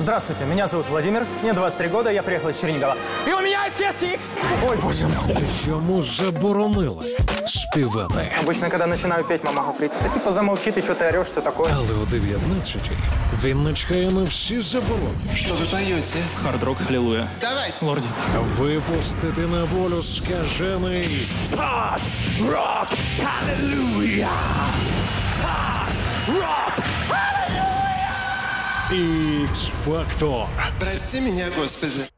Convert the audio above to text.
Здравствуйте, меня зовут Владимир, мне 23 года, я приехал из Чернигова. И у меня CSX! Ой, боже мой. Йому заборонили співати. Обычно, когда начинаю петь, мама говорит, да типа замолчи, ты что ты орешь, все такое. Але о 19-й він не чекає на всі заборони. Что вы поете? Хард-рок, аллилуйя. Давайте. Лорди. Випустити на волю скажений Hard Rock Hallelujah! Hard Rock Hallelujah! X-Factor. Прости меня, Господи.